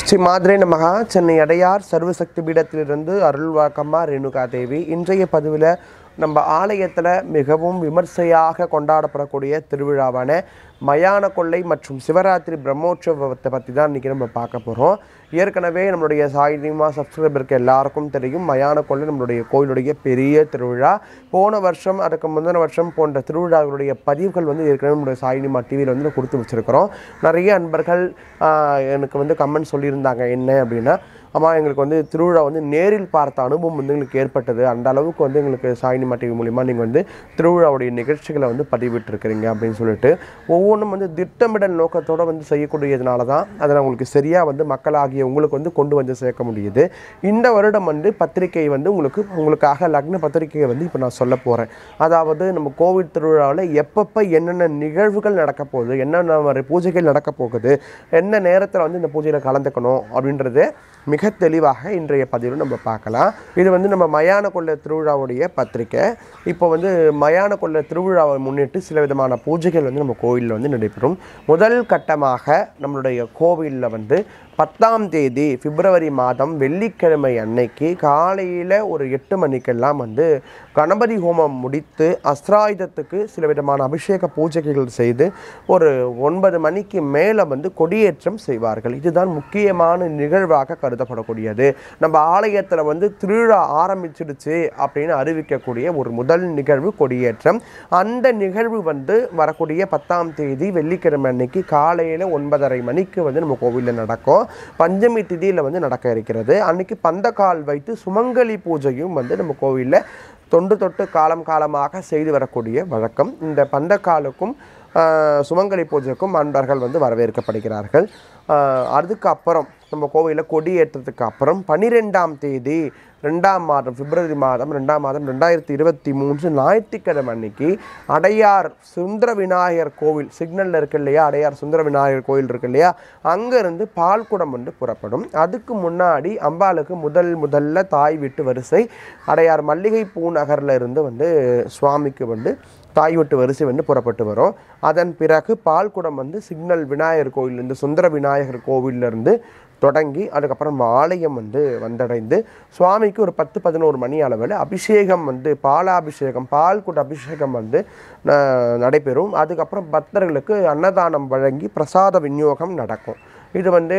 ஸ்ரீ மாத்ரே நமகா. சென்னை அடையார் சர்வசக்தி பீடத்திலிருந்து அருள்வாக்கம்மா ரேணுகா தேவி இன்றைய பதிவில் நம்ம ஆலயத்தில் மிகவும் விமர்சையாக கொண்டாடப்படக்கூடிய திருவிழாவான மயான கொள்ளை மற்றும் சிவராத்திரி பிரம்மோற்சவத்தை பற்றி தான் இன்றைக்கி நம்ம பார்க்க போகிறோம் ஏற்கனவே நம்மளுடைய சாயினிமா சப்ஸ்கிரைபருக்கு எல்லாருக்கும் தெரியும் மயான கொள்ளை நம்மளுடைய கோயிலுடைய பெரிய திருவிழா. போன வருஷம் அதுக்கு முந்தின வருஷம் போன்ற திருவிழாக்களுடைய பதிவுகள் வந்து ஏற்கனவே நம்மளுடைய சாயினிமா டிவியில் வந்து கொடுத்து வச்சுருக்கிறோம். நிறைய அன்பர்கள் எனக்கு வந்து கமெண்ட் சொல்லியிருந்தாங்க என்ன அப்படின்னா ஆமாம் எங்களுக்கு வந்து திருவிழா வந்து நேரில் பார்த்த அனுபவம் வந்து எங்களுக்கு ஏற்பட்டது. அந்த அளவுக்கு வந்து எங்களுக்கு சாய்னிமா டிவி மூலிமா நீங்கள் வந்து திருவிழாவுடைய நிகழ்ச்சிகளை வந்து பதிவிட்டிருக்கிறீங்க அப்படின்னு சொல்லிட்டு ஒவ்வொன்றும் வந்து திட்டமிடல் நோக்கத்தோடு வந்து செய்யக்கூடியதுனால தான் அதை உங்களுக்கு சரியாக வந்து மக்களாகிய உங்களுக்கு வந்து கொண்டு வந்து சேர்க்க முடியுது. இந்த வருடம் வந்து பத்திரிகை வந்து உங்களுக்கு உங்களுக்காக லக்ன பத்திரிகையை வந்து இப்போ நான் சொல்ல போகிறேன் அதாவது நம்ம கோவிட் திருவிழாவில் எப்பப்போ என்னென்ன நிகழ்வுகள் நடக்க போகுது என்னென்ன பூஜைகள் நடக்க போகுது என்ன நேரத்தில் வந்து இந்த பூஜையில் கலந்துக்கணும் அப்படின்றது மிக தெளிவாக இன்றைய பதிவில் நம்ம பார்க்கலாம். இது வந்து நம்ம மயான கொள்ள திருவிழாவுடைய பத்திரிக்கை. இப்போ வந்து மயான கொள்ள திருவிழாவை முன்னிட்டு சில விதமான பூஜைகள் வந்து நம்ம கோயிலில் வந்து நடைபெறும். முதல் கட்டமாக நம்மளுடைய கோவிலில் வந்து பத்தாம் தேதி பிப்ரவரி மாதம் வெள்ளிக்கிழமை அன்னைக்கு காலையில் ஒரு எட்டு மணிக்கெல்லாம் வந்து கணபதி ஹோமம் முடித்து அஸ்திராயுதத்துக்கு சில விதமான அபிஷேக பூஜைகள் செய்து ஒரு ஒன்பது மணிக்கு மேலே வந்து கொடியேற்றம் செய்வார்கள். இதுதான் முக்கியமான நிகழ்வாக கருதப்படக்கூடியது. நம்ம ஆலயத்தில் வந்து திருவிழா ஆரம்பிச்சிடுச்சு அப்படின்னு அறிவிக்கக்கூடிய ஒரு முதல் நிகழ்வு கொடியேற்றம். அந்த நிகழ்வு வந்து வரக்கூடிய பத்தாம் தேதி வெள்ளிக்கிழமை அன்னைக்கு காலையில் ஒன்பதரை மணிக்கு வந்து நம்ம கோவிலில் நடக்கும். பஞ்சமி திதியில் வந்து நடக்க இருக்கிறது. அன்னைக்கு பந்தக்கால் வைத்து சுமங்கலி பூஜையும் வந்து நம்ம கோவிலில் தொண்டு தொட்டு காலம் காலமாக செய்து வரக்கூடிய வழக்கம். இந்த பந்தக்காலுக்கும் சுமங்கலி பூஜைக்கும் அன்பர்கள் வந்து வரவேற்கப்படுகிறார்கள். அதுக்கப்புறம் நம்ம கோவிலில் ஏற்றதுக்கு அப்புறம் பன்னிரெண்டாம் தேதி ரெண்டாம் மாதம் பிப்ரவரி மாதம் ரெண்டாம் மாதம் ரெண்டாயிரத்தி இருபத்தி மூன்று ஞாயிற்றுக்கிழமை அன்னைக்கு அடையார் சுந்தர விநாயகர் கோவில் சிக்னலில் இருக்கு இல்லையா? அடையார் சுந்தர விநாயகர் கோவில் இருக்கு இல்லையா? அங்கேருந்து பால்குடம் வந்து புறப்படும். அதுக்கு முன்னாடி அம்பாளுக்கு முதல் முதல்ல தாய் வீட்டு வரிசை அடையார் மல்லிகை பூநகரில் இருந்து வந்து சுவாமிக்கு வந்து தாய் வீட்டு வரிசை வந்து புறப்பட்டு வரும். அதன் பிறகு பால்குடம் வந்து சிக்னல் விநாயகர் கோயிலேருந்து சுந்தர விநாயகர் கோவிலேருந்து தொடங்கி அதுக்கப்புறம் ஆலயம் வந்து வந்தடைந்து சுவாமிக்கு ஒரு பத்து பதினோரு மணி அளவில் அபிஷேகம் வந்து பாலாபிஷேகம் பால்குட அபிஷேகம் வந்து ந- நடைபெறும். அதுக்கப்புறம் பக்தர்களுக்கு அன்னதானம் வழங்கி பிரசாத விநியோகம் நடக்கும். இது வந்து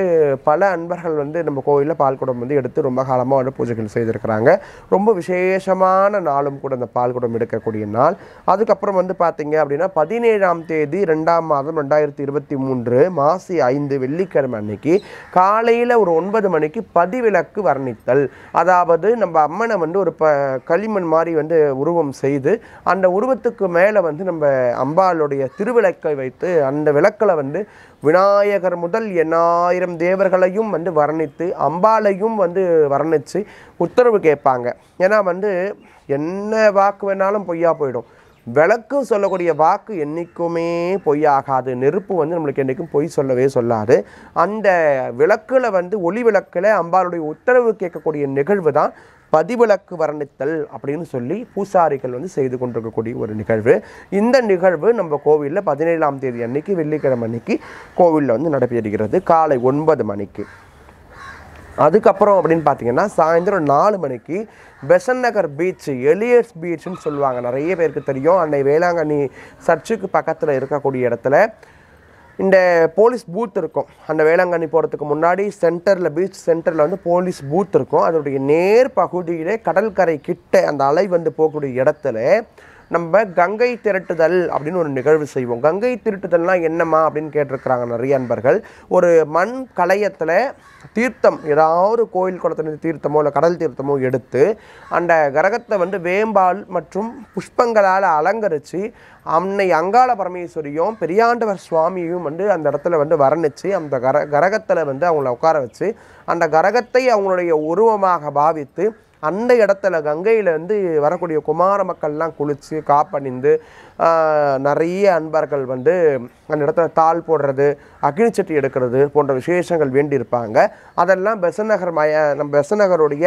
பல அன்பர்கள் வந்து நம்ம கோயிலில் பால்குடம் வந்து எடுத்து ரொம்ப காலமாக வந்து பூஜைகள் செய்திருக்கிறாங்க. ரொம்ப விசேஷமான நாளும் கூட இந்த பால்குடம் எடுக்கக்கூடிய நாள். அதுக்கப்புறம் வந்து பார்த்தீங்க அப்படின்னா பதினேழாம் தேதி ரெண்டாம் மாதம் ரெண்டாயிரத்தி இருபத்தி மூன்று மாசி ஐந்து வெள்ளிக்கிழமை அன்னைக்கு காலையில் ஒரு ஒன்பது மணிக்கு பதிவிலக்கு வர்ணித்தல். அதாவது நம்ம அம்மனை வந்து ஒரு ப களிமண் மாதிரி வந்து உருவம் செய்து அந்த உருவத்துக்கு மேலே வந்து நம்ம அம்பாளுடைய திருவிளக்கை வைத்து அந்த விளக்கில் வந்து விநாயகர் முதல் எண்ணாயிரம் தேவர்களையும் வந்து வர்ணித்து அம்பாளையும் வந்து வர்ணித்து உத்தரவு கேட்பாங்க. ஏன்னா வந்து என்ன வாக்கு வேணாலும் பொய்யா போயிடும். விளக்கு சொல்லக்கூடிய வாக்கு என்றைக்குமே பொய்யாகாது. நெருப்பு வந்து நம்மளுக்கு என்றைக்கும் பொய் சொல்லவே சொல்லாது. அந்த விளக்கில் வந்து ஒளி விளக்கில் அம்பாளுடைய உத்தரவு கேட்கக்கூடிய நிகழ்வு தான் பதிவிளக்கு வர்ணித்தல் அப்படின்னு சொல்லி பூசாரிகள் வந்து செய்து கொண்டிருக்கக்கூடிய ஒரு நிகழ்வு. இந்த நிகழ்வு நம்ம கோவிலில் பதினேழாம் தேதி அன்னைக்கு வெள்ளிக்கிழமை அன்னைக்கு கோவிலில் வந்து நடைபெறுகிறது. காலை ஒன்பது மணிக்கு. அதுக்கப்புறம் அப்படின்னு பார்த்தீங்கன்னா சாயந்தரம் நாலு மணிக்கு பெசன் நகர் பீச் எலியர்ஸ் பீச்சுன்னு சொல்லுவாங்க. நிறைய பேருக்கு தெரியும். அன்னை வேளாங்கண்ணி சர்ச்சுக்கு பக்கத்தில் இருக்கக்கூடிய இடத்துல இந்த போலீஸ் பூத் இருக்கும். அந்த வேளாங்கண்ணி போகிறதுக்கு முன்னாடி சென்டரில் பீச் சென்டரில் வந்து போலீஸ் பூத் இருக்கும். அதோடைய நேர் பகுதியிலே கடற்கரை கிட்ட அந்த அலை வந்து போகக்கூடிய இடத்துல நம்ம கங்கை திரட்டுதல் அப்படின்னு ஒரு நிகழ்வு செய்வோம். கங்கை திரட்டுதல்னா என்னம்மா அப்படின்னு கேட்டிருக்கிறாங்க நிறைய அன்பர்கள். ஒரு மண் கலையத்தில் தீர்த்தம் ஏதாவது கோயில் குளத்துல தீர்த்தமோ இல்லை கடல் தீர்த்தமோ எடுத்து அந்த கிரகத்தை வந்து வேம்பால் மற்றும் புஷ்பங்களால் அலங்கரித்து அன்னை அங்காள பரமேஸ்வரியும் பெரியாண்டவர் சுவாமியும் வந்து அந்த இடத்துல வந்து வர்ணித்து அந்த கர கரகத்தில் வந்து அவங்கள உட்கார வச்சு அந்த கரகத்தை அவங்களுடைய உருவமாக பாவித்து அந்த இடத்துல கங்கையிலேருந்து வரக்கூடிய குமார மக்கள்லாம் குளித்து காப்பணிந்து நிறைய அன்பர்கள் வந்து அந்த இடத்துல தாள் போடுறது அக்னிச்சட்டி எடுக்கிறது போன்ற விசேஷங்கள் வேண்டியிருப்பாங்க. அதெல்லாம் பெசநகர் மய நம்ம பெசநகருடைய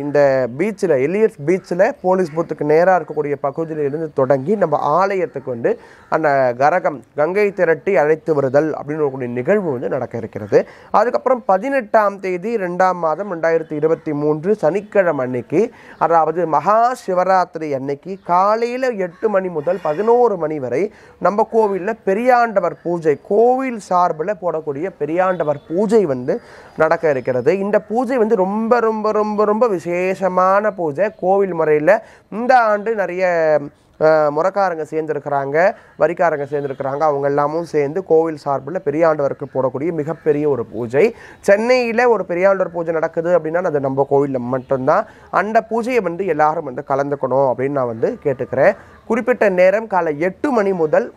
இந்த பீச்சில் எலியட்ஸ் பீச்சில் போலீஸ் பூத்துக்கு நேராக இருக்கக்கூடிய பகுதியில் இருந்து தொடங்கி நம்ம ஆலயத்துக்கு வந்து அந்த கரகம் கங்கை திரட்டி அழைத்து வருதல் அப்படின்னு ஒரு நிகழ்வு வந்து நடக்க இருக்கிறது. அதுக்கப்புறம் பதினெட்டாம் தேதி ரெண்டாம் மாதம் ரெண்டாயிரத்தி இருபத்தி மூன்று சனிக்கிழமை அன்னைக்கு அதாவது மகா சிவராத்திரி அன்னைக்கு காலையில் எட்டு மணி முதல் பதினோரு மணி வரை நம்ம கோவிலில் பெரியாண்டவர் பூஜை கோவில் சார்பில் போடக்கூடிய பெரியாண்டவர் பூஜை வந்து நடக்க இருக்கிறது. இந்த பூஜை வந்து ரொம்ப ரொம்ப ரொம்ப ரொம்ப விசேஷமான பூஜை. கோவில் முறையில் இந்த ஆண்டு நிறைய முறக்காரங்க சேர்ந்துருக்கிறாங்க வரிக்காரங்க சேர்ந்துருக்கிறாங்க. அவங்க எல்லாமும் சேர்ந்து கோவில் சார்பில் பெரியாண்டவருக்கு போடக்கூடிய மிகப்பெரிய ஒரு பூஜை. சென்னையில் ஒரு பெரியாண்டவர் பூஜை நடக்குது அப்படின்னா அது நம்ம கோவிலில் மட்டும்தான். அந்த பூஜையை வந்து எல்லாரும் வந்து கலந்துக்கணும் அப்படின்னு நான் வந்து கேட்டுக்கிறேன். குறிப்பிட்ட நேரம் காலை எட்டு மணி முதல்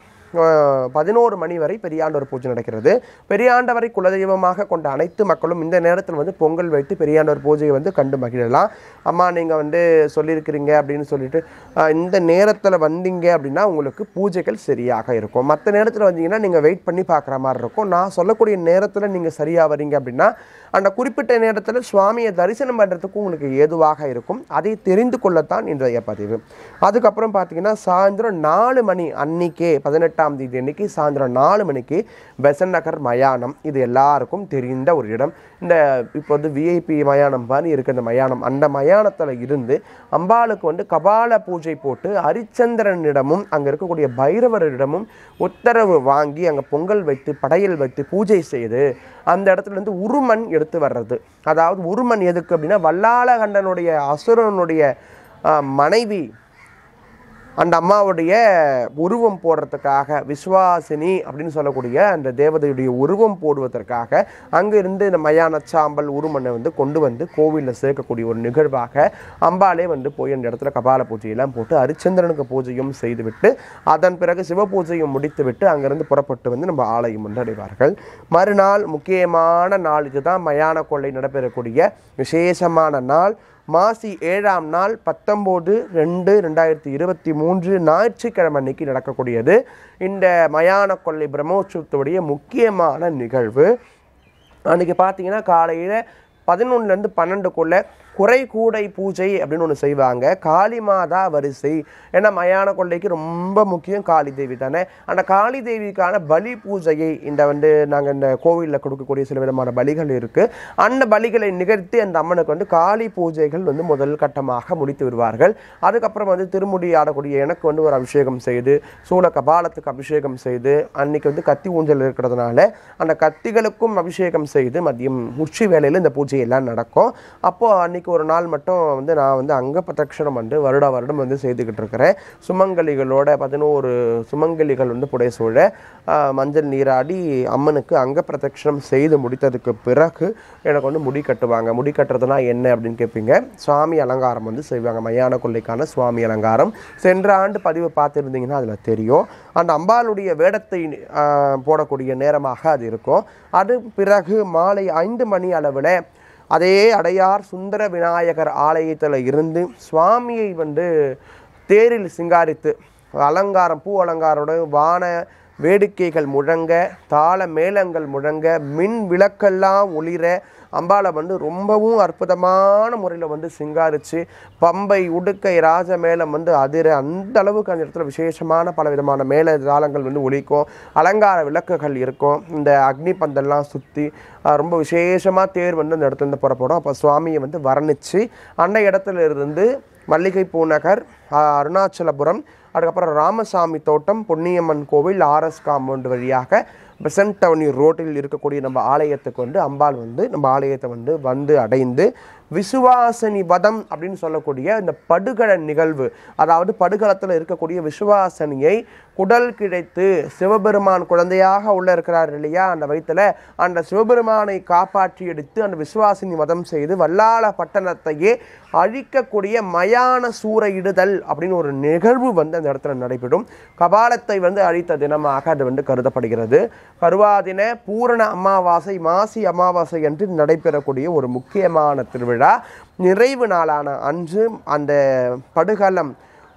பதினோரு மணி வரை பெரியாண்டவர் பூஜை நடக்கிறது. பெரியாண்டவரை குலதெய்வமாக கொண்ட அனைத்து மக்களும் இந்த நேரத்தில் வந்து பொங்கல் வைத்து பெரியாண்டவர் பூஜையை வந்து கண்டு மகிழலாம். அம்மா நீங்கள் வந்து சொல்லியிருக்கிறீங்க அப்படின்னு சொல்லிட்டு இந்த நேரத்தில் வந்தீங்க அப்படின்னா உங்களுக்கு பூஜைகள் சரியாக இருக்கும். மற்ற நேரத்தில் வந்தீங்கன்னா நீங்கள் வெயிட் பண்ணி பார்க்குற மாதிரி இருக்கும். நான் சொல்லக்கூடிய நேரத்தில் நீங்கள் சரியாக வரீங்க அப்படின்னா அந்த குறிப்பிட்ட நேரத்தில் சுவாமியை தரிசனம் பண்ணுறதுக்கு உங்களுக்கு ஏதுவாக இருக்கும். அதை தெரிந்து கொள்ளத்தான் இன்றைய பதிவு. அதுக்கப்புறம் பார்த்தீங்கன்னா சாயந்தரம் நாலு மணி அன்னைக்கே பதினெட்டாம் தேதி அன்னைக்கு சாயந்தரம் நாலு மணிக்கு பெசன் நகர் மயானம். இது எல்லாருக்கும் தெரிந்த ஒரு இடம். இந்த இப்போ வந்து விஐபி மயானம் மாதிரி இருக்க இந்த மயானம். அந்த மயானத்தில் இருந்து அம்பாளுக்கு வந்து கபால பூஜை போட்டு ஹரிச்சந்திரனிடமும் அங்கே இருக்கக்கூடிய பைரவரிடமும் உத்தரவு வாங்கி அங்கே பொங்கல் வைத்து படையல் வைத்து பூஜை செய்து அந்த இடத்துலேருந்து உருமண் எடுத்து வர்றது. அதாவது உருமண் எதுக்கு அப்படின்னா வல்லாளகண்டனுடைய அசுரனுடைய மனைவி அந்த அம்மாவுடைய உருவம் போடுறதுக்காக விஸ்வாசினி அப்படின்னு சொல்லக்கூடிய அந்த தேவதையுடைய உருவம் போடுவதற்காக அங்கிருந்து இந்த மயான சாம்பல் உருமனை வந்து கொண்டு வந்து கோவிலில் சேர்க்கக்கூடிய ஒரு நிகழ்வாக அம்பாலே வந்து போய் அந்த இடத்துல கபால பூஜையெல்லாம் போட்டு அரிச்சந்திரனுக்கு பூஜையும் செய்துவிட்டு அதன் பிறகு சிவ பூஜையும் முடித்துவிட்டு அங்கிருந்து புறப்பட்டு வந்து நம்ம ஆலயம் வந்து அடைவார்கள் மறுநாள் முக்கியமான நாள் இதுதான். மயான கொள்ளை நடைபெறக்கூடிய விசேஷமான நாள். மாசி ஏழாம் நாள் பத்தொம்போது ரெண்டு ரெண்டாயிரத்தி இருபத்தி மூன்று ஞாயிற்றுக்கிழமை அன்னைக்கு நடக்கக்கூடியது. இந்த மயான கொள்ளை பிரம்மோற்சவத்துடைய முக்கியமான நிகழ்வு. அன்றைக்கி பார்த்தீங்கன்னா காலையில் பதினொன்றுலேருந்து பன்னெண்டுக்குள்ளே குறை கூடை பூஜை அப்படின்னு ஒன்று செய்வாங்க. காளி மாதா வரிசை. ஏன்னா மயான கொள்ளைக்கு ரொம்ப முக்கியம் காளி தேவி தானே. அந்த காளி தேவிக்கான பலி பூஜையை இந்த வந்து நாங்கள் இந்த கோவிலில் கொடுக்கக்கூடிய சில விதமான பலிகள் இருக்குது அந்த பலிகளை நிகழ்த்தி அந்த அம்மனுக்கு வந்து காளி பூஜைகள் வந்து முதல் கட்டமாக முடித்து விடுவார்கள். அதுக்கப்புறம் வந்து திருமுடி ஆடக்கூடிய எனக்கு வந்து ஒரு அபிஷேகம் செய்து சூழ கபாலத்துக்கு அபிஷேகம் செய்து அன்னைக்கு வந்து கத்தி ஊஞ்சல் இருக்கிறதுனால அந்த கத்திகளுக்கும் அபிஷேகம் செய்து மதியம் உச்சி வேலையில் இந்த பூஜை எல்லாம் நடக்கும். அப்போது அன்னைக்கு ஒரு நாள் மட்டும் வந்து நான் வந்து அங்க பிரதட்சணம் வந்து வருட வருடம் வந்து செய்துக்கிட்டு இருக்கிறேன். சுமங்கலிகளோட பதினோரு சுமங்கலிகள் வந்து புடைய சூழ மஞ்சள் நீராடி அம்மனுக்கு அங்க பிரதட்சணம் செய்து முடித்ததுக்கு பிறகு எனக்கு வந்து முடி கட்டுவாங்க. முடி கட்டுறதுனா என்ன அப்படின்னு கேட்பீங்க சுவாமி அலங்காரம் வந்து செய்வாங்க. மயான கொள்ளைக்கான சுவாமி அலங்காரம். சென்ற ஆண்டு பதிவு பார்த்துருந்தீங்கன்னா அதில் தெரியும். அந்த அம்பாளுடைய வேடத்தை போடக்கூடிய நேரமாக அது இருக்கும். அது பிறகு மாலை ஐந்து மணி அளவில் அதே அடையார் சுந்தர விநாயகர் ஆலயத்தில் இருந்து சுவாமியை வந்து தேரில் சிங்காரித்து அலங்காரம் பூ அலங்காரோட வான வேடிக்கைகள் முழங்க தாள மேளங்கள் முழங்க மின் விளக்கெல்லாம் ஒளிர அம்பாளை வந்து ரொம்பவும் அற்புதமான முறையில் வந்து சிங்காரித்து பம்பை உடுக்கை ராஜ மேளம் வந்து அதிர அந்த அளவுக்கு அந்த இடத்துல விசேஷமான பல விதமான மேல தாளங்கள் வந்து ஒழிக்கும் அலங்கார விளக்குகள் இருக்கும். இந்த அக்னி பந்தல்லாம் சுற்றி ரொம்ப விசேஷமாக தேர் வந்து அந்த இடத்துல இருந்து புறப்படும். அப்போ சுவாமியை வந்து வர்ணித்து அந்த இடத்துல இருந்து மல்லிகை பூநகர் அருணாச்சலபுரம் அதுக்கப்புறம் ராமசாமி தோட்டம் பொன்னியம்மன் கோவில் ஆர்எஸ் காம்பவுண்ட் வழியாக பெசன்ட் அவென்யூ ரோட்டில் இருக்கக்கூடிய நம்ம ஆலயத்துக்கு வந்து அம்பாள் வந்து நம்ம ஆலயத்தை வந்து வந்து அடைந்து விசுவாசனி வதம் அப்படின்னு சொல்லக்கூடிய இந்த படுகள நிகழ்வு அதாவது படுகளத்தில் இருக்கக்கூடிய விசுவாசனியை குடல் கிடைத்து சிவபெருமான் குழந்தையாக உள்ளே இருக்கிறார் இல்லையா? அந்த வயிற்றில் அந்த சிவபெருமானை காப்பாற்றி எடுத்து அந்த விசுவாசினி வதம் செய்து வல்லாள பட்டணத்தையே அழிக்கக்கூடிய மயான சூறையிடுதல் அப்படின்னு ஒரு நிகழ்வு வந்து அந்த இடத்துல நடைபெறும். கபாலத்தை வந்து அழித்த தினமாக அது வந்து கருதப்படுகிறது. கருவாதின பூரண அமாவாசை மாசி அமாவாசை என்று நடைபெறக்கூடிய ஒரு முக்கியமான திருவிழா. நிறைவு நாளான அன்று அந்த படுகளம்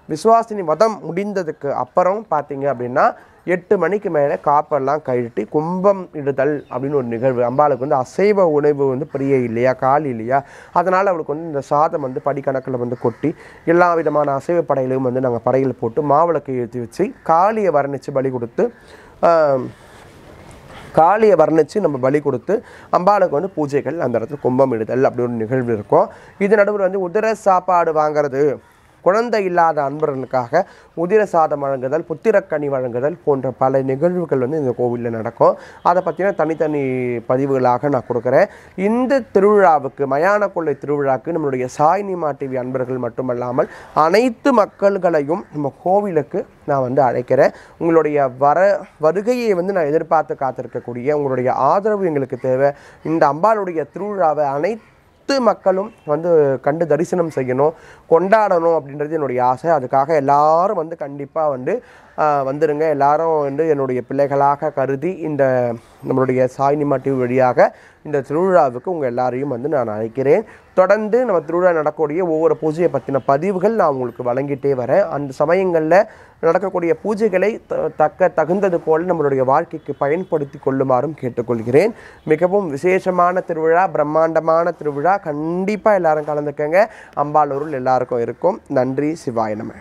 விசுவாசினி வதம் முடிந்ததுக்கு அப்புறம் பார்த்தீங்க அப்படின்னா எட்டு மணிக்கு மேலே காப்பெல்லாம் கழட்டி கும்பம் இடுதல் அப்படின்னு ஒரு நிகழ்வு. அம்பாளுக்கு வந்து அசைவ உணவு வந்து பிரிய இல்லையா கால் இல்லையா? அதனால் அவளுக்கு வந்து இந்த சாதம் வந்து படிக்கணக்கில் வந்து கொட்டி எல்லா விதமான அசைவ படையிலையும் வந்து நாங்கள் படையில் போட்டு மாவிளக்கு ஏற்றி வச்சு காளியை வர்ணித்து பலி கொடுத்து காளியை வர்ணித்து நம்ம பலி கொடுத்து அம்பாளுக்கு வந்து பூஜைகள் அந்த இடத்துல கும்பம் இடுதல் அப்படி ஒரு நிகழ்வு இருக்கும். இது நடுவில் வந்து உதிர சாப்பாடு வாங்குறது. குழந்தை இல்லாத அன்பர்களுக்காக உதிர சாதம் வழங்குதல் புத்திரக்கனி வழங்குதல் போன்ற பல நிகழ்வுகள் வந்து இந்த கோவிலில் நடக்கும். அதை பற்றின தனித்தனி பதிவுகளாக நான் கொடுக்குறேன். இந்த திருவிழாவுக்கு மயான கொள்ளை திருவிழாவுக்கு நம்மளுடைய சாய்னிமா டிவி அன்பர்கள் மட்டுமல்லாமல் அனைத்து மக்கள்களையும் நம்ம கோவிலுக்கு நான் வந்து அழைக்கிறேன். உங்களுடைய வர வருகையை வந்து நான் எதிர்பார்த்து காத்திருக்கக்கூடிய உங்களுடைய ஆதரவு எங்களுக்கு தேவை. இந்த அம்பாளுடைய திருவிழாவை அனைத்து மக்களும் வந்து கண்டு தரிசனம் செய்யணும் கொண்டாடணும் அப்படின்றது என்னுடைய ஆசை. அதுக்காக எல்லாரும் வந்து கண்டிப்பாக வந்து வந்துடுங்க வந்துருங்க. எல்லாரும் வந்து என்னுடைய பிள்ளைகளாக கருதி இந்த நம்மளுடைய சாய்னிமா டிவி வழியாக இந்த திருவிழாவுக்கு உங்கள் எல்லாரையும் வந்து நான் அழைக்கிறேன். தொடர்ந்து நம்ம திருவிழா நடக்கக்கூடிய ஒவ்வொரு பூஜையை பற்றின பதிவுகள் நான் உங்களுக்கு வழங்கிட்டே வரேன். அந்த சமயங்களில் நடக்கக்கூடிய பூஜைகளை த- தக்க தகுந்தது போல் நம்மளுடைய வாழ்க்கைக்கு பயன்படுத்தி கொள்ளுமாறும் கேட்டுக்கொள்கிறேன். மிகவும் விசேஷமான திருவிழா பிரம்மாண்டமான திருவிழா. கண்டிப்பாக எல்லாரும் கலந்துக்கங்க. அம்பாலூரில் எல்லாருக்கும் இருக்கும். நன்றி. சிவாய நம்ம